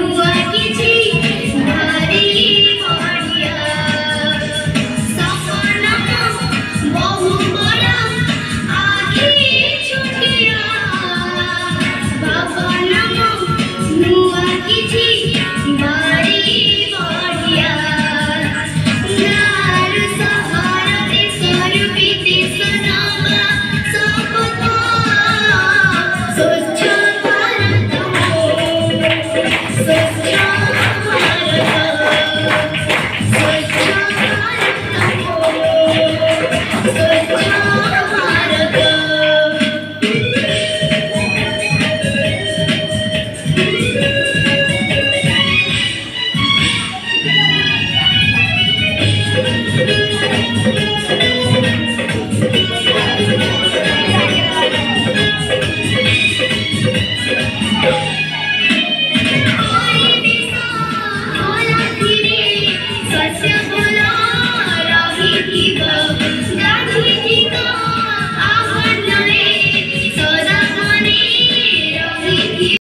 我们一起。